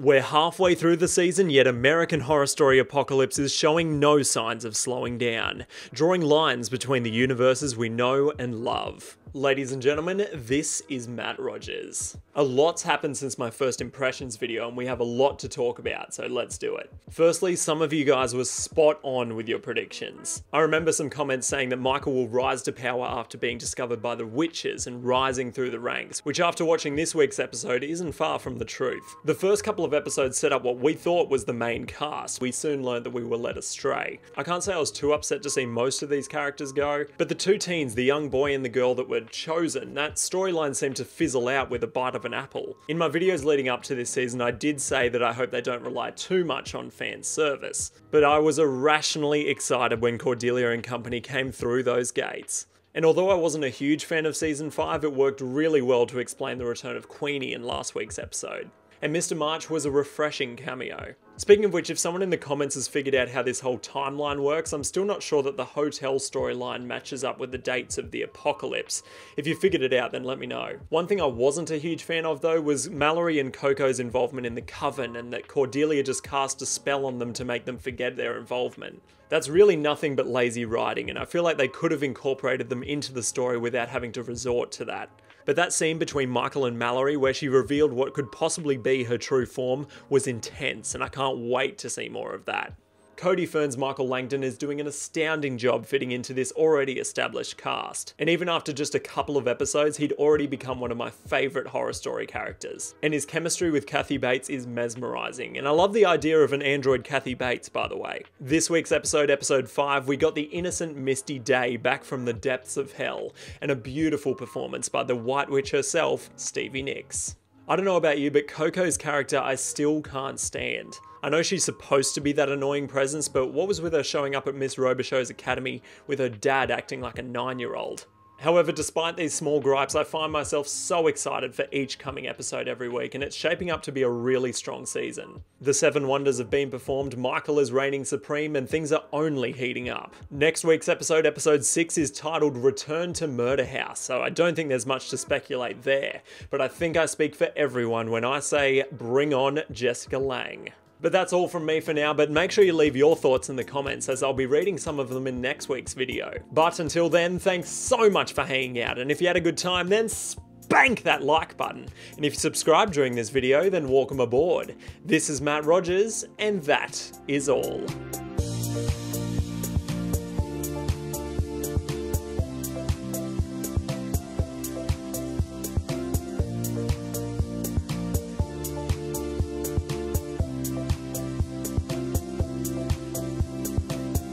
We're halfway through the season, yet American Horror Story Apocalypse is showing no signs of slowing down, drawing lines between the universes we know and love. Ladies and gentlemen, this is Matt Rogers. A lot's happened since my first impressions video and we have a lot to talk about, so let's do it. Firstly, some of you guys were spot on with your predictions. I remember some comments saying that Michael will rise to power after being discovered by the witches and rising through the ranks, which after watching this week's episode isn't far from the truth. The first couple of episodes set up what we thought was the main cast. We soon learned that we were led astray. I can't say I was too upset to see most of these characters go, but the two teens, the young boy and the girl that were chosen, that storyline seemed to fizzle out with a bite of an apple. In my videos leading up to this season, I did say that I hope they don't rely too much on fan service, but I was irrationally excited when Cordelia and company came through those gates. And although I wasn't a huge fan of season 5, it worked really well to explain the return of Queenie in last week's episode and Mr. March was a refreshing cameo. Speaking of which, if someone in the comments has figured out how this whole timeline works, I'm still not sure that the hotel storyline matches up with the dates of the apocalypse. If you figured it out, then let me know. One thing I wasn't a huge fan of though was Mallory and Coco's involvement in the Coven and that Cordelia just cast a spell on them to make them forget their involvement. That's really nothing but lazy writing, and I feel like they could have incorporated them into the story without having to resort to that. But that scene between Michael and Mallory, where she revealed what could possibly be her true form, was intense, and I can't wait to see more of that. Cody Fern's Michael Langdon is doing an astounding job fitting into this already established cast. And even after just a couple of episodes, he'd already become one of my favourite horror story characters. And his chemistry with Kathy Bates is mesmerising, and I love the idea of an android Kathy Bates, by the way. This week's episode, episode 5, we got the innocent Misty Day back from the depths of hell, and a beautiful performance by the White Witch herself, Stevie Nicks. I don't know about you, but Coco's character I still can't stand. I know she's supposed to be that annoying presence, but what was with her showing up at Miss Robichaux's academy with her dad acting like a nine year old? However, despite these small gripes, I find myself so excited for each coming episode every week, and it's shaping up to be a really strong season. The Seven Wonders have been performed, Michael is reigning supreme, and things are only heating up. Next week's episode, episode 6, is titled Return to Murder House, so I don't think there's much to speculate there, but I think I speak for everyone when I say bring on Jessica Lange. But that's all from me for now, but make sure you leave your thoughts in the comments as I'll be reading some of them in next week's video. But until then, thanks so much for hanging out, and if you had a good time, then spank that like button. And if you subscribe during this video, then welcome aboard. This is Matt Rogers, and that is all.